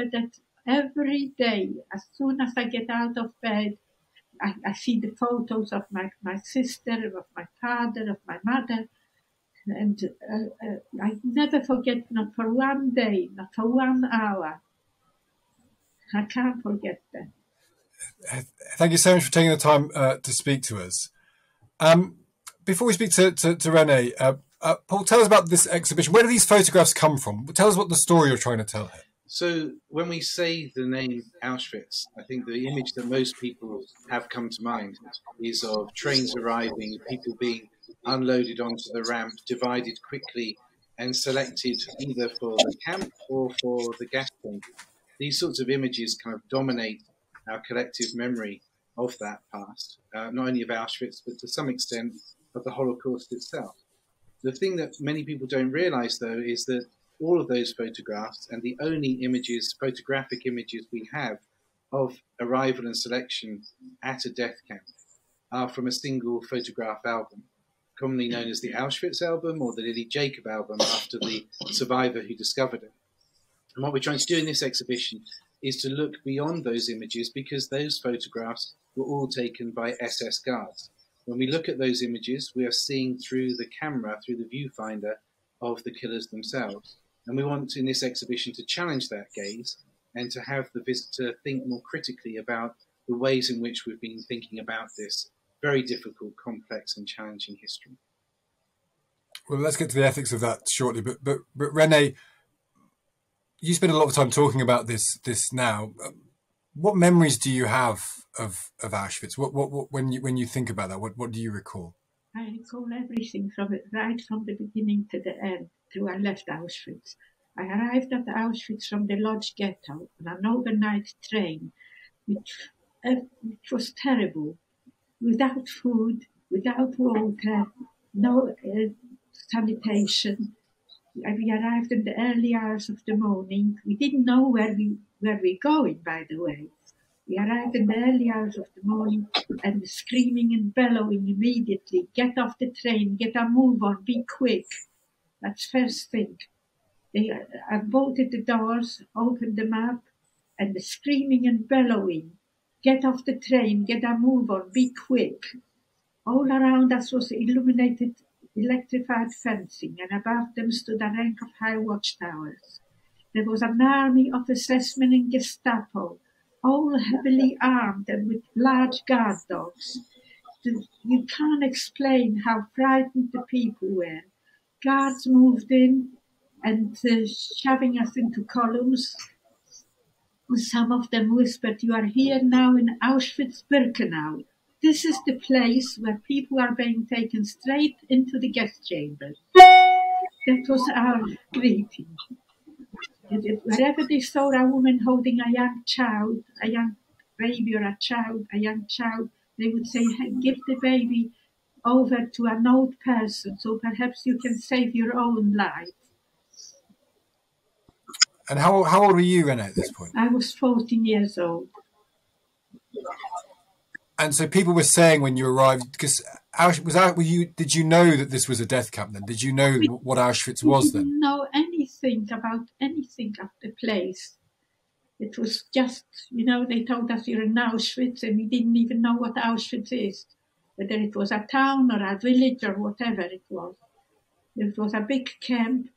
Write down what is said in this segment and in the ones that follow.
remember that every day, as soon as I get out of bed, I, I see the photos of my, my sister, of my father, of my mother, and uh, uh, I never forget, not for one day, not for one hour. I can't forget that. Thank you so much for taking the time uh, to speak to us. Um, before we speak to, to, to Renee, uh, uh, Paul, tell us about this exhibition. Where do these photographs come from? Tell us what the story you're trying to tell here. So, when we say the name Auschwitz, I think the image that most people have come to mind is of trains arriving, people being unloaded onto the ramp, divided quickly, and selected either for the camp or for the gas tank. These sorts of images kind of dominate our collective memory of that past, uh, not only of Auschwitz, but to some extent of the Holocaust itself. The thing that many people don't realize, though, is that all of those photographs and the only images, photographic images we have of arrival and selection at a death camp are from a single photograph album, commonly known as the Auschwitz album or the Lily Jacob album after the survivor who discovered it. And what we're trying to do in this exhibition is to look beyond those images because those photographs were all taken by SS guards. When we look at those images, we are seeing through the camera, through the viewfinder of the killers themselves. And we want in this exhibition to challenge that gaze and to have the visitor think more critically about the ways in which we've been thinking about this very difficult, complex, and challenging history. Well, let's get to the ethics of that shortly. But but but Renee, you spend a lot of time talking about this this now. Um, what memories do you have of of Auschwitz? What what, what when you when you think about that, what what do you recall? I recall everything from it, right from the beginning to the end, till I left Auschwitz. I arrived at Auschwitz from the Lodz ghetto on an overnight train, which, uh, which was terrible, without food, without water, no uh, sanitation. We arrived in the early hours of the morning. We didn't know where we where we're going, by the way. We arrived in the early hours of the morning and the screaming and bellowing immediately, get off the train, get a move on, be quick. That's first thing. They uh, unbolted the doors, opened them up, and the screaming and bellowing, get off the train, get a move on, be quick. All around us was illuminated electrified fencing, and above them stood a rank of high watchtowers. There was an army of SS-men and Gestapo, all heavily armed and with large guard dogs. You can't explain how frightened the people were. Guards moved in and uh, shoving us into columns. Some of them whispered, You are here now in Auschwitz Birkenau. This is the place where people are being taken straight into the gas chambers. That was our greeting wherever they saw a woman holding a young child, a young baby or a child, a young child, they would say, give the baby over to an old person so perhaps you can save your own life. And how, how old were you, Renee, at this point? I was 14 years old. And so people were saying when you arrived, because was that, were you, did you know that this was a death camp then? Did you know we, what Auschwitz was then? know anything about anything of the place. It was just, you know, they told us you're in Auschwitz and we didn't even know what Auschwitz is, whether it was a town or a village or whatever it was. It was a big camp,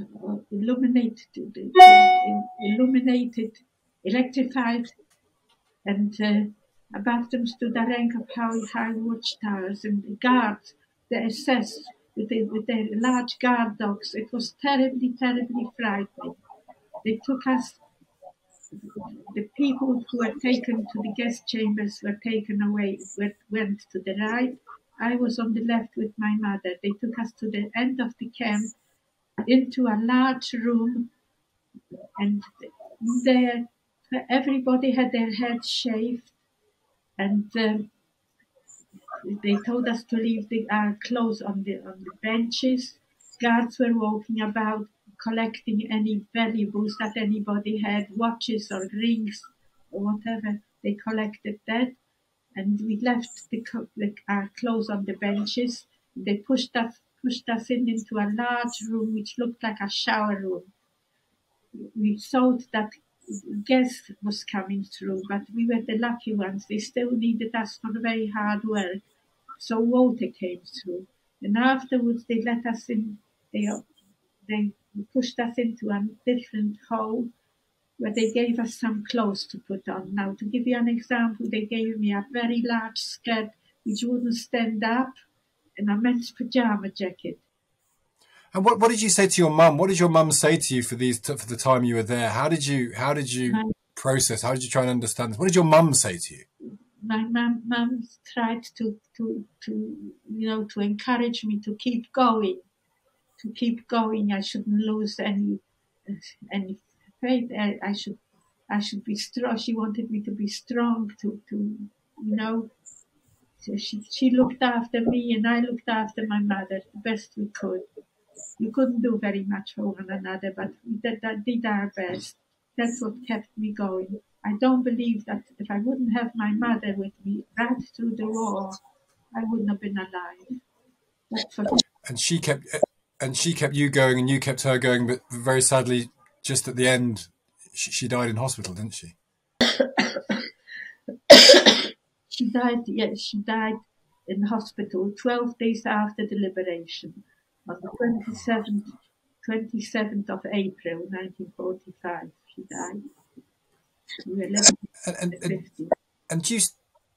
uh, illuminated, illuminated, electrified, and uh, above them stood a rank of high, high watchtowers and guards, the SS with, the, with their large guard dogs. It was terribly, terribly frightening. They took us, the people who were taken to the gas chambers were taken away, went to the right. I was on the left with my mother. They took us to the end of the camp into a large room and there everybody had their heads shaved and um, they told us to leave the, our clothes on the on the benches. Guards were walking about collecting any valuables that anybody had, watches or rings or whatever. They collected that, and we left the, the, our clothes on the benches. They pushed us pushed us in into a large room which looked like a shower room. We thought that gas was coming through, but we were the lucky ones. They still needed us for the very hard work. So water came through. And afterwards they let us in, they, they pushed us into a different hole where they gave us some clothes to put on. Now, to give you an example, they gave me a very large skirt which wouldn't stand up and a men's pajama jacket. And what, what did you say to your mum? What did your mum say to you for these for the time you were there? How did you how did you process? How did you try and understand this? What did your mum say to you? My mum mum tried to to to you know to encourage me to keep going, to keep going. I shouldn't lose any any faith. I, I should I should be strong. She wanted me to be strong. To to you know. So she she looked after me and I looked after my mother the best we could we couldn't do very much for one another, but we did, did our best. That's what kept me going. I don't believe that if I wouldn't have my mother with me right through the war, I wouldn't have been alive. And she kept, and she kept you going, and you kept her going. But very sadly, just at the end, she, she died in hospital, didn't she? she died. Yes, she died in hospital twelve days after the liberation on the 27th, 27th of April 1945, she died. and, and, and, and do you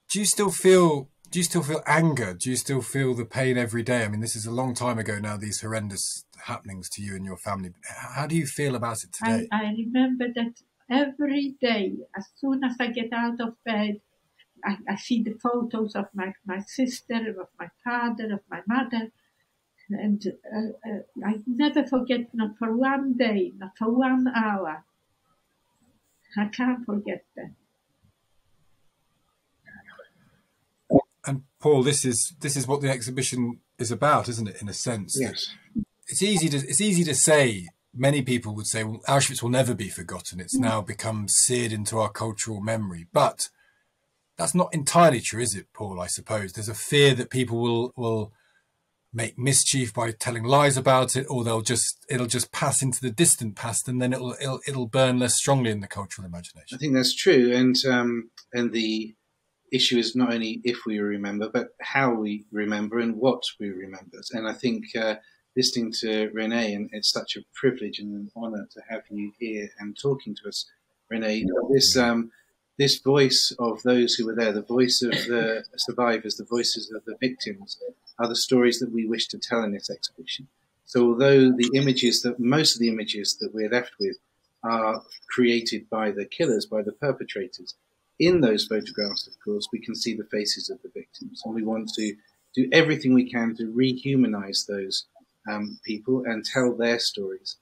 do you still feel do you still feel anger? Do you still feel the pain every day? I mean, this is a long time ago now. These horrendous happenings to you and your family. How do you feel about it today? I, I remember that every day, as soon as I get out of bed, I, I see the photos of my, my sister, of my father, of my mother, and uh, uh, I never forget, not for one day, not for one hour. I can't forget that. And Paul, this is this is what the exhibition is about, isn't it? In a sense, yes. It's easy to it's easy to say. Many people would say, "Well, Auschwitz will never be forgotten. It's mm. now become seared into our cultural memory." But that's not entirely true, is it, Paul? I suppose there's a fear that people will will make mischief by telling lies about it, or they'll just it'll just pass into the distant past, and then it'll it'll, it'll burn less strongly in the cultural imagination. I think that's true, and um, and the issue is not only if we remember, but how we remember and what we remember. And I think uh, listening to Renee, and it's such a privilege and an honour to have you here and talking to us, Renee. This um, this voice of those who were there, the voice of the survivors, the voices of the victims, are the stories that we wish to tell in this exhibition. So although the images that most of the images that we're left with are created by the killers, by the perpetrators, in those photographs, of course, we can see the faces of the victims, and we want to do everything we can to rehumanize those um, people and tell their stories.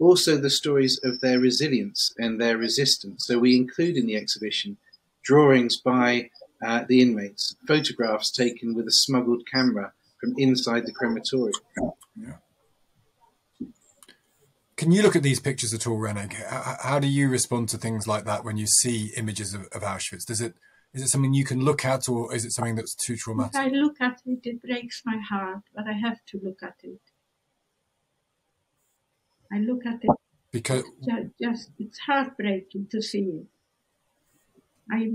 Also, the stories of their resilience and their resistance. So, we include in the exhibition drawings by uh, the inmates, photographs taken with a smuggled camera from inside the crematorium. Yeah. Can you look at these pictures at all, Renee? How do you respond to things like that when you see images of, of Auschwitz? Does it is it something you can look at, or is it something that's too traumatic? If I look at it, it breaks my heart, but I have to look at it. I look at it because just, just it's heartbreaking to see it. I,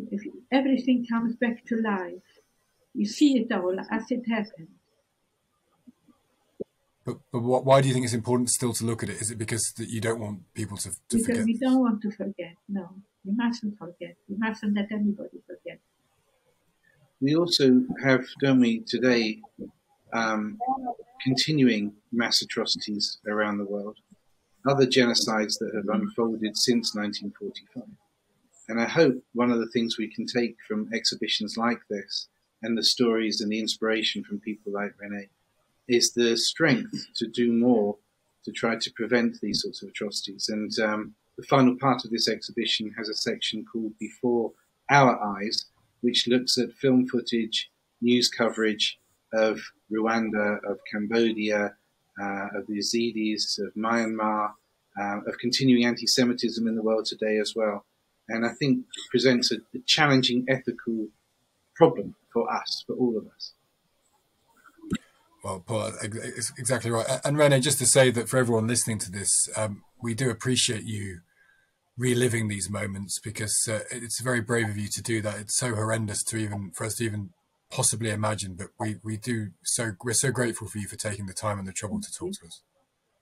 everything comes back to life. You see it all as it happened. But, but what, why do you think it's important still to look at it? Is it because that you don't want people to, to because forget? we don't want to forget. No, we mustn't forget. We mustn't let anybody forget. We also have, don't we, today, um, continuing mass atrocities around the world, other genocides that have unfolded since 1945. And I hope one of the things we can take from exhibitions like this and the stories and the inspiration from people like Renee is the strength to do more to try to prevent these sorts of atrocities. And um, the final part of this exhibition has a section called Before Our Eyes, which looks at film footage, news coverage of Rwanda, of Cambodia, uh, of the Yazidis, of Myanmar, uh, of continuing anti Semitism in the world today as well. And I think presents a, a challenging ethical problem for us, for all of us. Well, Paul, exactly right. And Renee, just to say that for everyone listening to this, um, we do appreciate you reliving these moments because uh, it's very brave of you to do that. It's so horrendous to even for us to even possibly imagine, but we we do so we're so grateful for you for taking the time and the trouble to talk to us.